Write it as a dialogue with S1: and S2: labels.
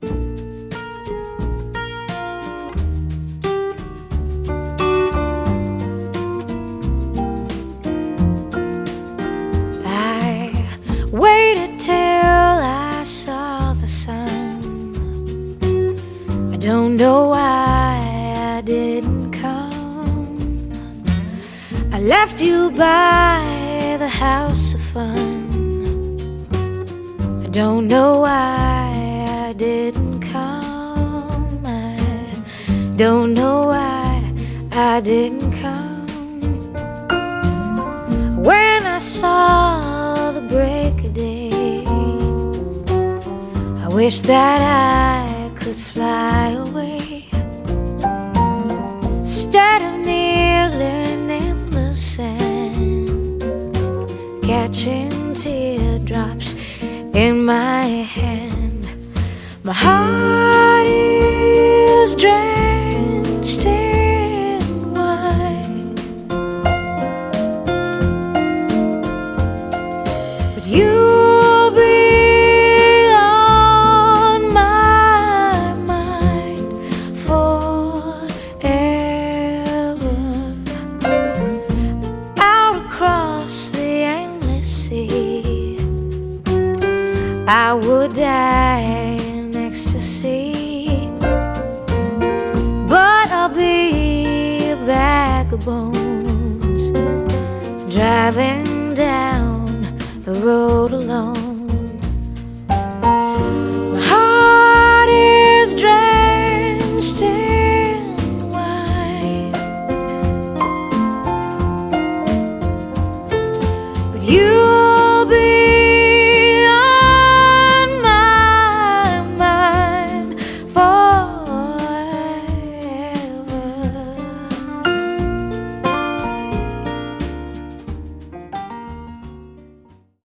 S1: I waited till I saw the sun. I don't know why I didn't come. I left you by the house of fun. I don't know why don't know why I didn't come. When I saw the break of day, I wish that I could fly away instead of kneeling in the sand, catching teardrops in my hand. My heart you'll be on my mind forever. Out across the endless sea, I would die in ecstasy. But I'll be a bones driving down road alone. My heart is drenched in wine, but you.